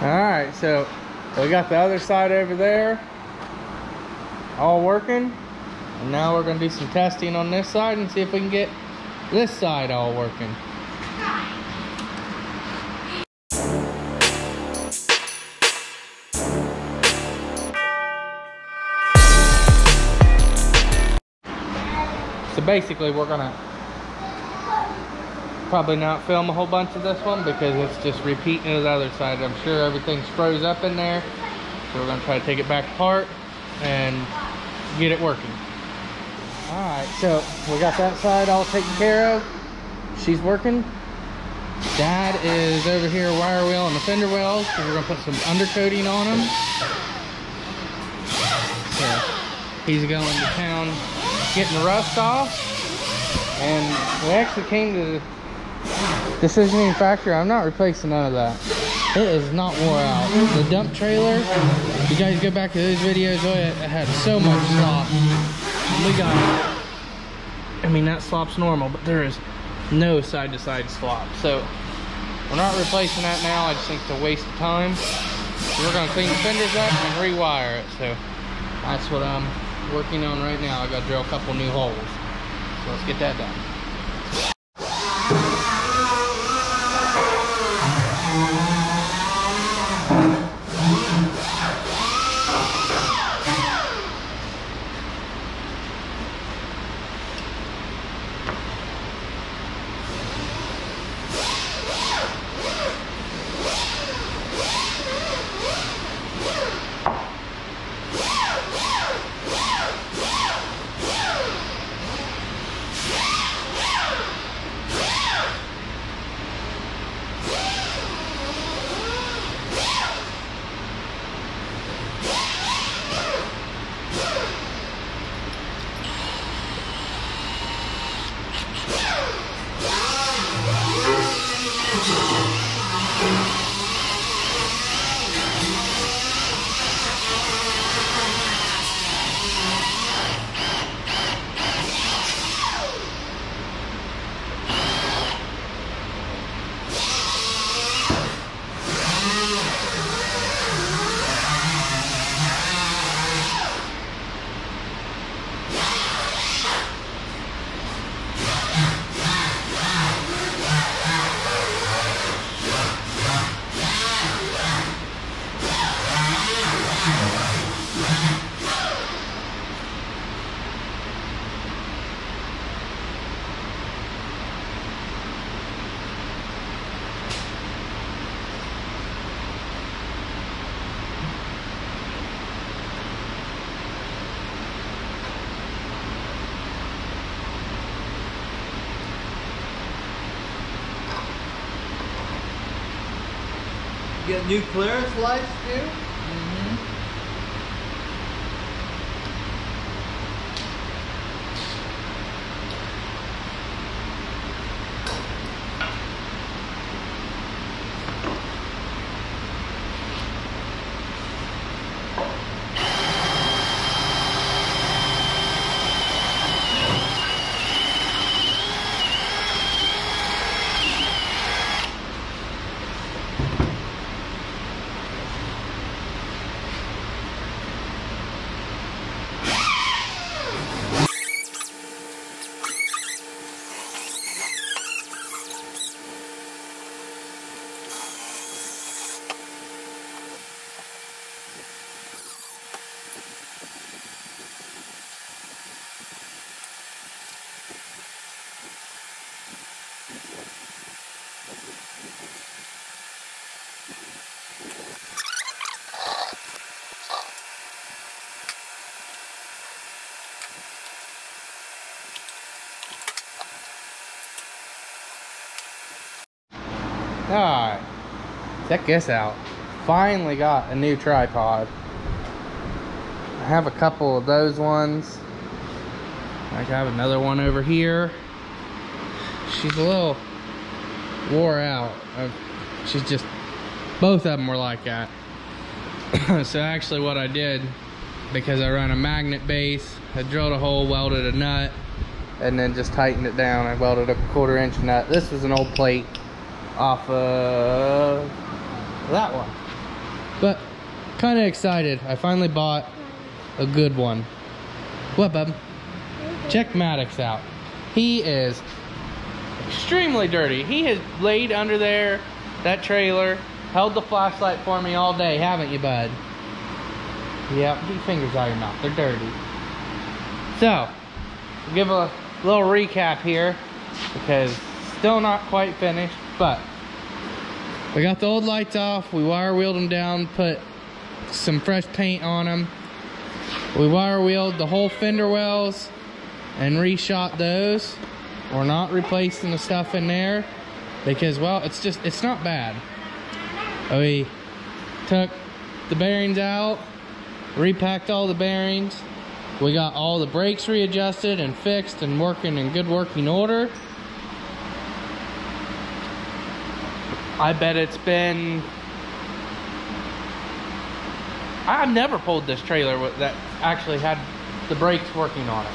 All right, so we got the other side over there all working. And now we're gonna do some testing on this side and see if we can get this side all working. So basically we're gonna probably not film a whole bunch of this one because it's just repeating the other side. I'm sure everything's froze up in there. So we're gonna try to take it back apart and get it working. All right, so we got that side all taken care of. She's working. Dad is over here wire wheel and the fender wells because we're gonna put some undercoating on them. So he's going to town getting the rust off. And we actually came to decisioning factory. I'm not replacing none of that. It is not wore out. The dump trailer, you guys go back to those videos, oh, it had so much slop. We got, I mean, that slop's normal, but there is no side-to-side -side slop. So we're not replacing that now. I just think it's a waste of time. We're gonna clean the fenders up and rewire it. So that's what I'm working on right now. I gotta drill a couple new holes. So let's get that done. Get new clearance lights too? Alright, check this out. Finally got a new tripod. I have a couple of those ones. I have another one over here. She's a little wore out. She's just, both of them were like that. so actually what I did, because I run a magnet base, I drilled a hole, welded a nut, and then just tightened it down. I welded a quarter inch nut. This was an old plate off of that one. But kind of excited. I finally bought a good one. What, bub? Check Maddox out. He is extremely dirty. He has laid under there, that trailer, held the flashlight for me all day, haven't you, bud? Yep, keep fingers out of your mouth. They're dirty. So, give a little recap here because still not quite finished, but we got the old lights off. We wire wheeled them down, put some fresh paint on them. We wire wheeled the whole fender wells and reshot those. We're not replacing the stuff in there because, well, it's just, it's not bad. We took the bearings out, repacked all the bearings. We got all the brakes readjusted and fixed and working in good working order. I bet it's been I've never pulled this trailer that actually had the brakes working on it.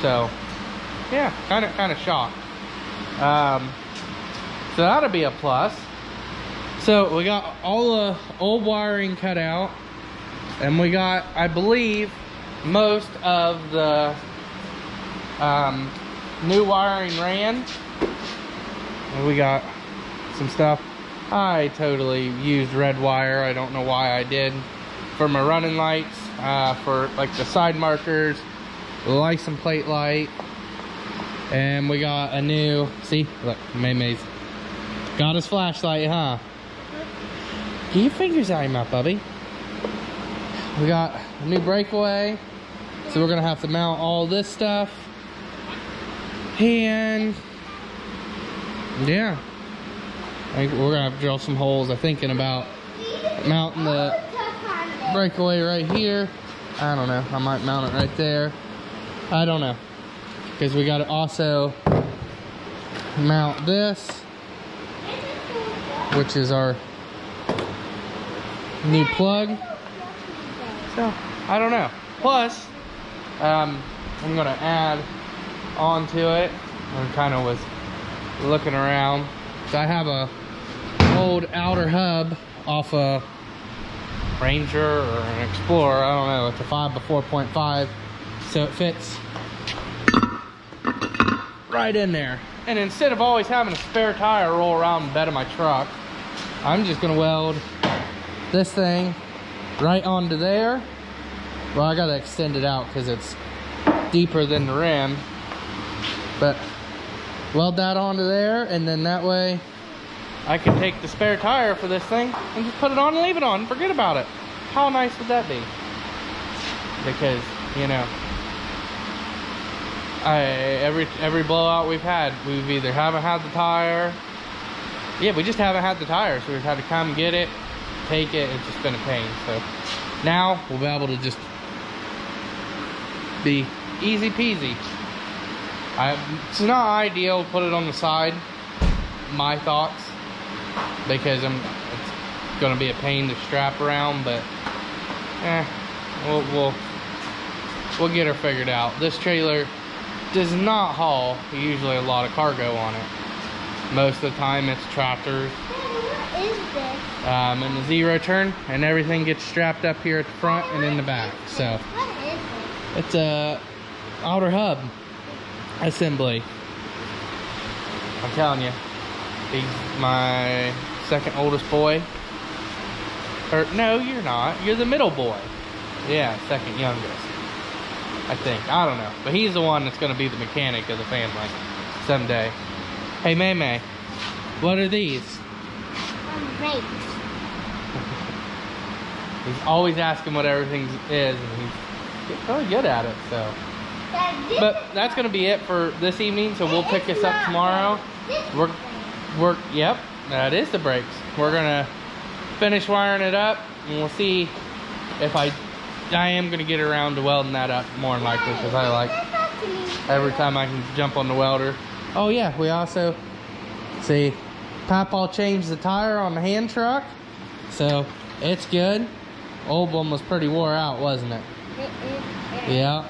So, yeah, kind of kind of shocked. Um, so that'll be a plus. So we got all the old wiring cut out, and we got, I believe, most of the um, new wiring ran. And we got some stuff. I totally used red wire. I don't know why I did for my running lights, uh, for like the side markers, license plate light. And we got a new, see, look, May May's got his flashlight, huh? Get your fingers out of your mouth, Bubby. We got a new breakaway. So we're gonna have to mount all this stuff. And yeah, we're gonna have to drill some holes. I'm thinking about mounting the breakaway right here. I don't know. I might mount it right there. I don't know. Because we got to also mount this, which is our new plug. So, I don't know. Plus, um, I'm to add onto it. I kind of was looking around. So I have a old outer hub off a Ranger or an Explorer. I don't know. It's a 5 by 4.5. So it fits right in there. And instead of always having a spare tire roll around the bed of my truck, I'm just going to weld this thing right onto there. Well, I got to extend it out because it's deeper than the rim. But weld that onto there and then that way I can take the spare tire for this thing and just put it on and leave it on and forget about it. How nice would that be? Because, you know, I, every every blowout we've had, we've either haven't had the tire. Yeah, we just haven't had the tire, so we've had to come get it, take it. It's just been a pain. So now we'll be able to just be easy peasy. I, it's not ideal to put it on the side. My thoughts, because I'm it's gonna be a pain to strap around, but eh, we'll we'll we'll get her figured out. This trailer does not haul usually a lot of cargo on it. Most of the time it's tractors. Um, and the zero turn and everything gets strapped up here at the front and in the back. So it's a outer hub assembly. I'm telling you, he's my second oldest boy. Or no, you're not. You're the middle boy. Yeah, second youngest. I think. I don't know. But he's the one that's going to be the mechanic of the family someday. Hey, May May, what are these? Um, grapes. He's always asking what everything is, and he's really good at it. So, but that's going to be it for this evening. So we'll pick this up tomorrow. We're we're yep, that is the brakes. We're gonna finish wiring it up, and we'll see if I I am gonna get around to welding that up more than likely because I like every time I can jump on the welder. Oh yeah, we also see Papa changed the tire on the hand truck, so it's good. Old one was pretty wore out, wasn't it? Yeah.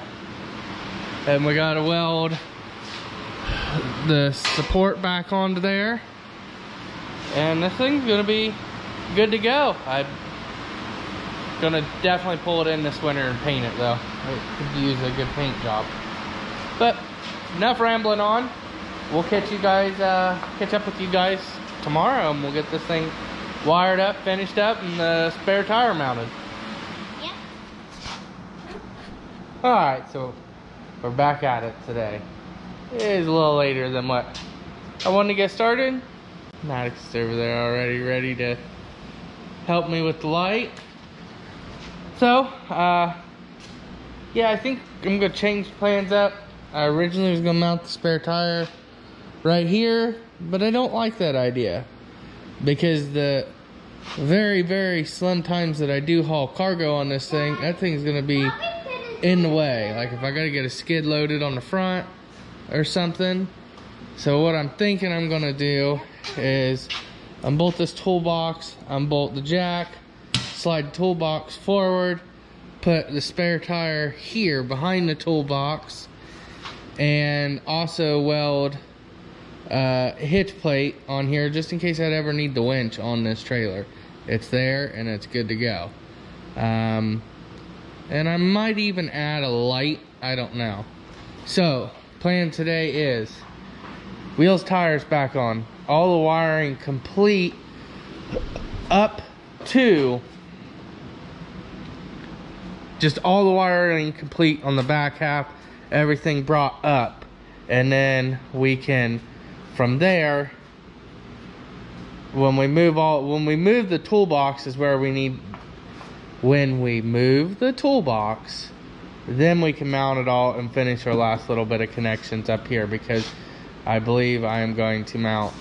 And we gotta weld the support back onto there. And this thing's gonna be good to go. I'm Gonna definitely pull it in this winter and paint it though. It could use a good paint job. But enough rambling on. We'll catch you guys, uh, catch up with you guys tomorrow and we'll get this thing wired up, finished up, and the spare tire mounted. Yep. Alright, so we're back at it today. It is a little later than what I wanted to get started. Maddox is over there already ready to help me with the light. So, uh, yeah, I think I'm gonna change plans up. I originally was gonna mount the spare tire right here, but I don't like that idea because the very, very slim times that I do haul cargo on this thing, that thing's gonna be in the way. Like if I gotta get a skid loaded on the front or something. So what I'm thinking I'm gonna do is unbolt this toolbox, unbolt the jack, slide the toolbox forward, put the spare tire here behind the toolbox, and also weld uh, hitch plate on here just in case I'd ever need the winch on this trailer. It's there and it's good to go. Um, and I might even add a light, I don't know. So, plan today is wheels, tires back on, all the wiring complete up to just all the wiring complete on the back half, everything brought up. And then we can, from there, when we move all, when we move the toolbox is where we need, when we move the toolbox, then we can mount it all and finish our last little bit of connections up here because I believe I am going to mount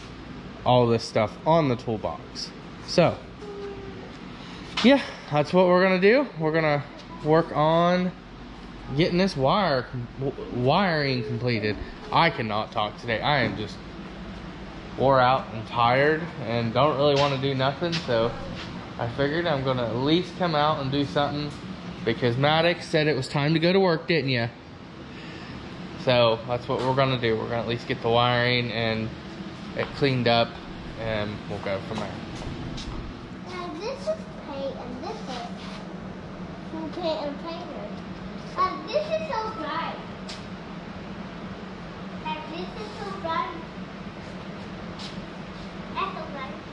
all this stuff on the toolbox. So, yeah, that's what we're gonna do. We're gonna work on getting this wire wiring completed. I cannot talk today. I am just wore out and tired and don't really want to do nothing. So I figured I'm gonna at least come out and do something because Maddox said it was time to go to work, didn't you? So that's what we're gonna do. We're gonna at least get the wiring and it cleaned up and we'll go from there. Now this is paint and this is paint and painter. Now uh, this is so dry. Now this is so dry. That's so dry.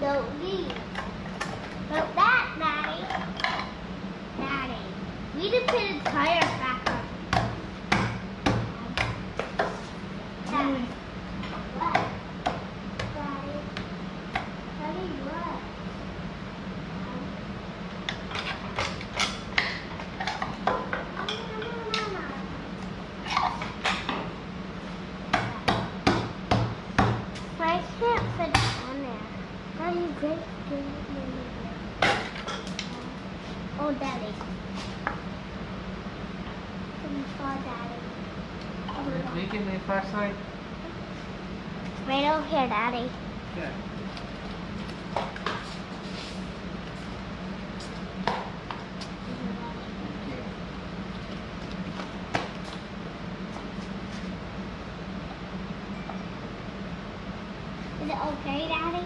Don't need. But that, Daddy. Daddy. We need to put the tire back on. Daddy. What? Daddy. Daddy, what? I can't fit it on there. Daddy, great. Oh, Daddy. Come for Daddy. Can you give me a flashlight? Right over here, Daddy. Yeah. Okay, Daddy?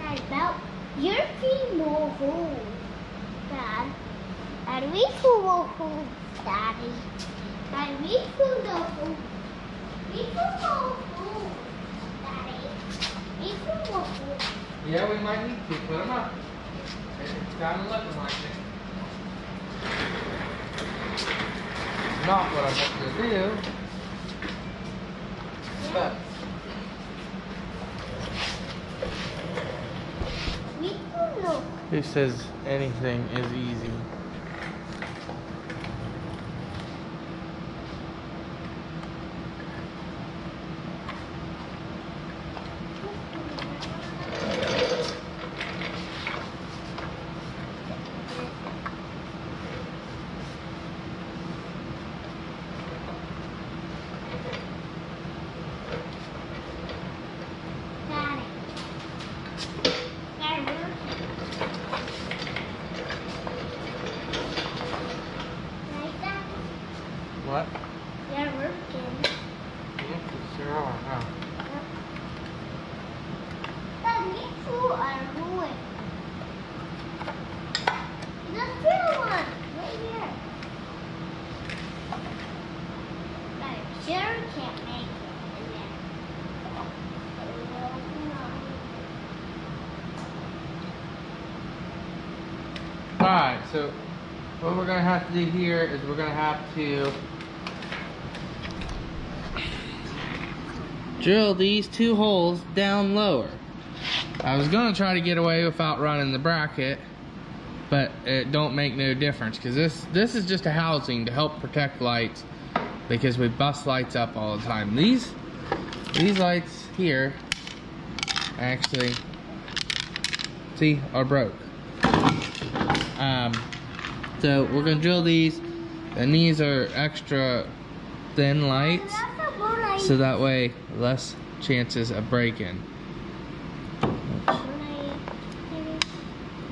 Daddy, Belt, you're feeding more holes, Dad. Dad, we full more holes, Daddy. Dad, we full the holes. We full more holes, Daddy. We full more holes. Yeah, we might need to put them up. It's kind of looking like it. Not what I want to do, but We full no. who says anything is easy? Daddy. Daddy, we're Like that. What? They're working. Sure are, huh? Dad, me two are ruined. The real one, right here. Dad, sure can't make it in there. Alright, so what we're gonna have to do here is we're gonna have to drill these two holes down lower. I was gonna try to get away without running the bracket, but it don't make no difference because this this is just a housing to help protect lights because we bust lights up all the time. These these lights here actually see are broke. Um, so we're gonna drill these, and these are extra thin lights, so that way less chances of breaking.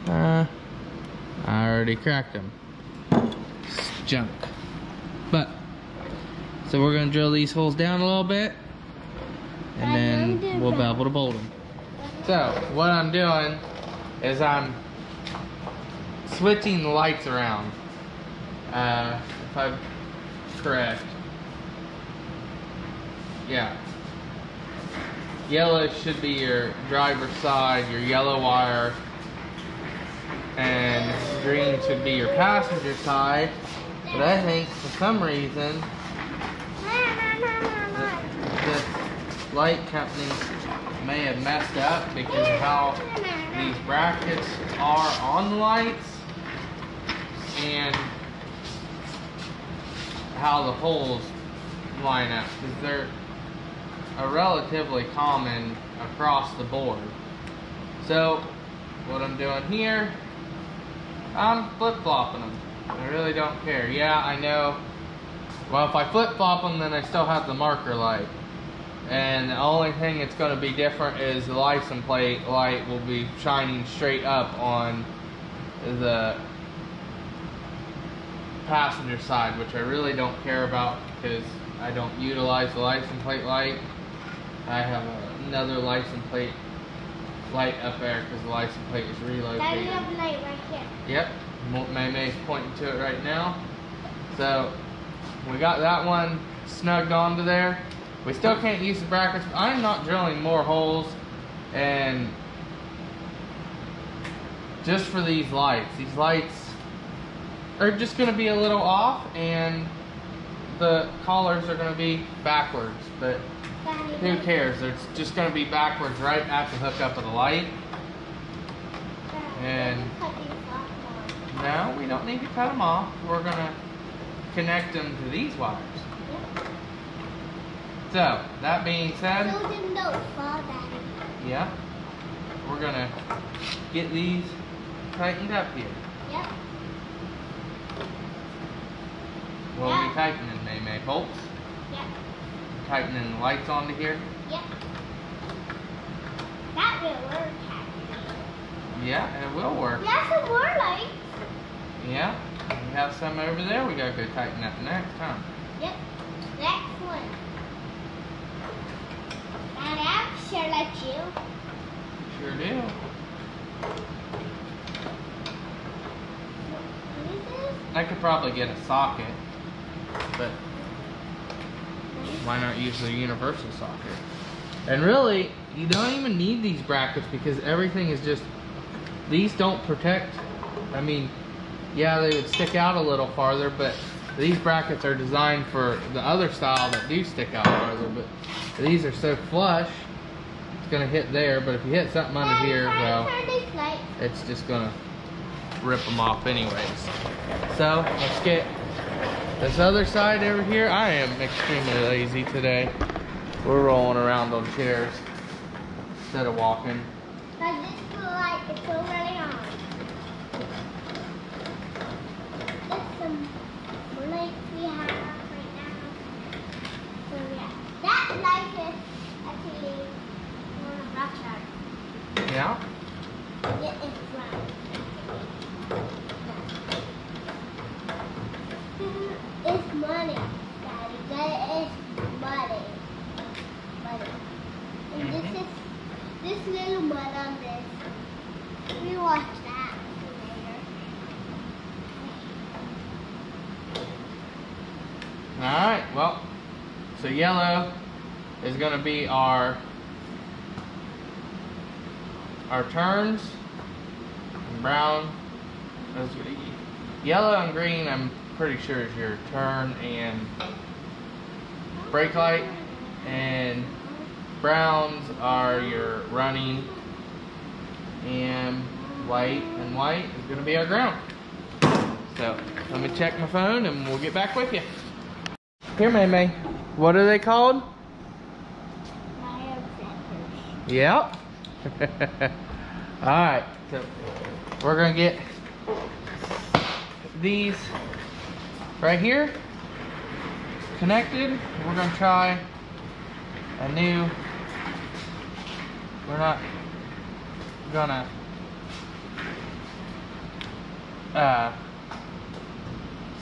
Uh, I already cracked them. It's junk. But so we're gonna drill these holes down a little bit, and then we'll be able to bolt them. So what I'm doing is I'm switching the lights around. Uh, if I'm correct. Yeah. Yellow should be your driver's side, your yellow wire, and green should be your passenger side. But I think for some reason this light company may have messed up because of how these brackets are on the lights and how the holes line up because they're a relatively common across the board. So what I'm doing here, I'm flip-flopping them. I really don't care. Yeah, I know. Well, if I flip-flop them, then I still have the marker light. And the only thing that's going to be different is the license plate light will be shining straight up on the passenger side, which I really don't care about because I don't utilize the license plate light. I have another license plate light up there because the license plate is Daddy, relocated. you have a light right here. Yep, May May's pointing to it right now. So we got that one snugged onto there. we still can't use the brackets. I'm not drilling more holes and just for these lights. These lights are just gonna be a little off and the collars are gonna be backwards, but who cares? It's just gonna be backwards right at the hookup of the light. And- cut these off more. No, we don't need to cut them off. We're gonna connect them to these wires. So, that being said, yeah, we're gonna get these tightened up here. Yep. We'll Yeah. be tightening May May bolts, Yep. tightening the lights onto here. Yep. That will work, actually. Yeah, it will work. Have some more lights. Yeah, we have some over there. We gotta go tighten up next, huh? Yep. Next one. Daddy, I'm sure like you. Sure do. What is this? I could probably get a socket, but why not use the universal socket? And really, you don't even need these brackets because everything is just, these don't protect, I mean, yeah, they would stick out a little farther, but these brackets are designed for the other style that do stick out farther, but these are so flush, it's gonna hit there, but if you hit something under here, well, turn these lights? it's just gonna rip them off anyways. So let's get this other side over here. I am extremely lazy today. We're rolling around on chairs instead of walking. But this light is already on. That's some lights we have right now. So yeah, that light is actually on a rock. Yeah. It is round. It's money, Daddy. That is money. Money. And this is this little mud on this. We watch that later. All right. Well, so yellow is gonna be our our turns, and brown is yellow and green. I'm pretty sure is your turn and brake light, and browns are your running, and white and white is gonna be our ground. So let me check my phone and we'll get back with you. Here, May May. What are they called? Yep. All right. So we're gonna get these right here connected. We're gonna try a new. We're not gonna uh,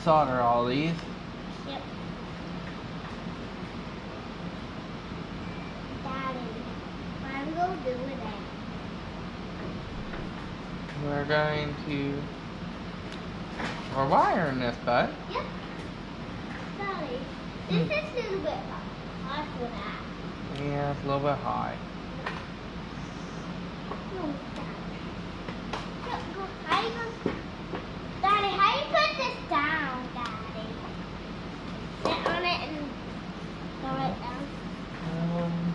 solder all these. Yep. Daddy, I'm going to do it. We're going to. We're wiring this, bud. Yep. Daddy, this hmm. is a little bit hard for that. Yeah, it's a little bit high. No, Daddy. Go- go- How you gonna... Daddy, how you put this down, Daddy? Sit on it and throw it down. Um,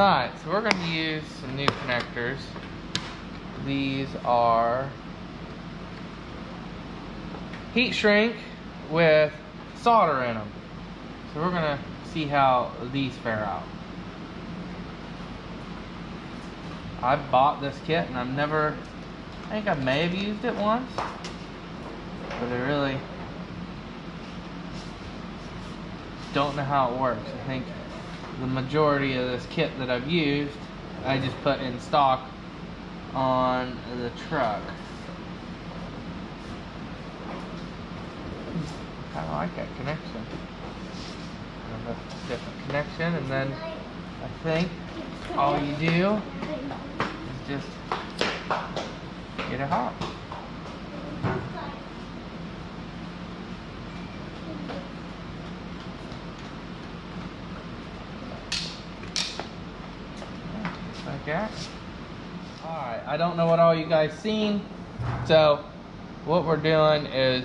Alright, so we're going to use some new connectors. These are heat shrink with solder in them. So we're going to see how these fare out. I bought this kit and I've never, I think I may have used it once, but I really don't know how it works. I think the majority of this kit that I've used, I just put in stock on the truck. Kind of like that connection. Different connection, and then I think all you do is just get it hot. Okay. Alright, I don't know what all you guys seen. So, what we're doing is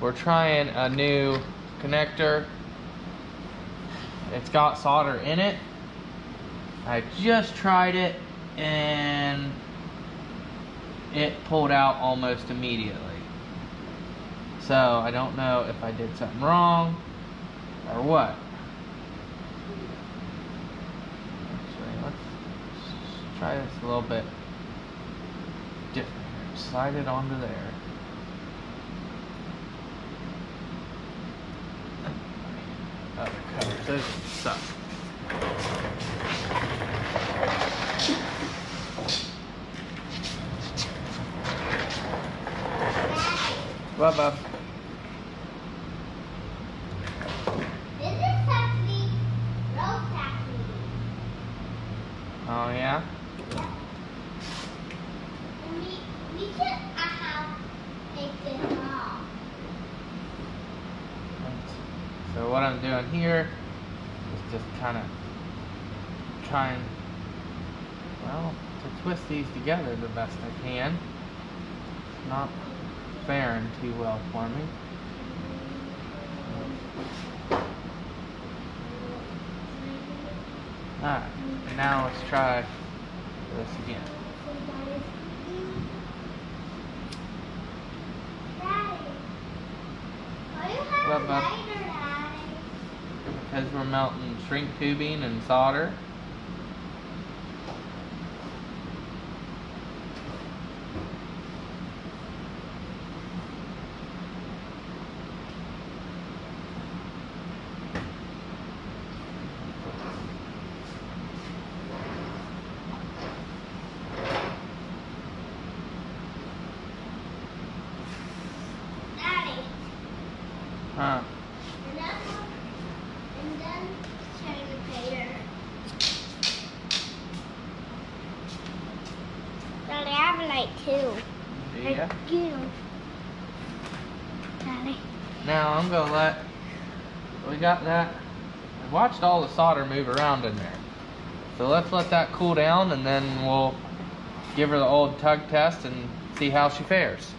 we're trying a new connector. It's got solder in it. I just tried it and it pulled out almost immediately. So I don't know if I did something wrong or what. Actually, let's try this a little bit. Slide it onto there. Oh, Other covers, those suck. What, bub? This is actually road taxi. Oh yeah? And we, we should have take this off. So what I'm doing here is just kind of trying, well, to twist these together the best I can. It's not faring too well for me. Alright, now let's try this again. Daddy, you have What, a bub? lighter, Daddy? Because we're melting shrink tubing and solder. Daddy, Huh. and then, and then turn the paper. Daddy, I have a light too. Yeah. Like you. Daddy. Now let. We got that. I watched all the solder move around in there. So let's let that cool down and then we'll give her the old tug test and see how she fares.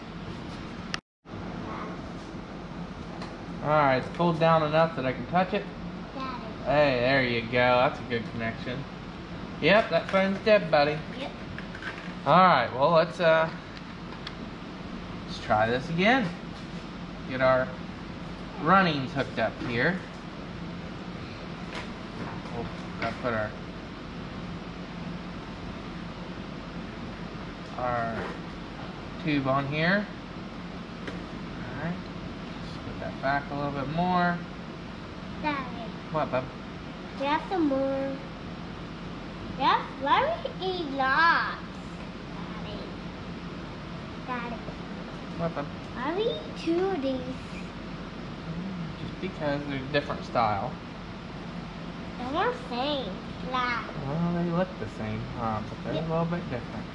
Alright, it's cooled down enough that I can touch it. Daddy. Hey, there you go. That's a good connection. Yep, that phone's dead, buddy. Yep. Alright, well let's uh let's try this again. Get our runnings hooked up here. We'll gotta put our our tube on here. Alright. Just put that back a little bit more. Daddy. What, bub? Have some more. Yes, very eat lots. Daddy. Daddy. What, bub? I eat two of these. Because they're different style. They're not same. Like, Well, they look the same, huh? But they're Yep. a little bit different.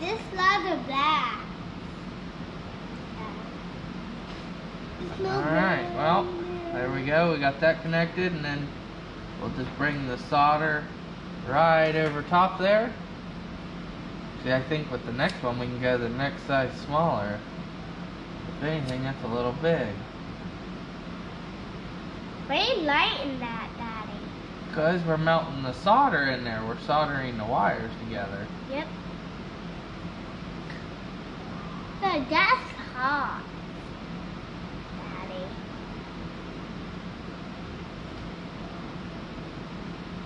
this black. It's no Alright, well, there we go. We got that connected, and then we'll just bring the solder right over top there. See, I think with the next one, we can go the next size smaller. If anything, that's a little big. Very light in that, Daddy. Because we're melting the solder in there. We're soldering the wires together. Yep. No, that's hot. Daddy.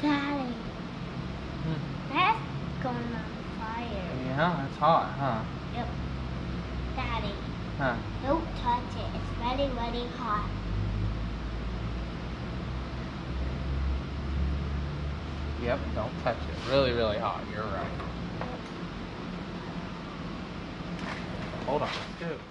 Daddy, Hmm. that's going on fire. Yeah, it's hot, huh? Yep. Daddy, Huh. Don't touch it. It's very, very hot. Yep, don't touch it. Really, really hot. You're right. Hold on, let's go.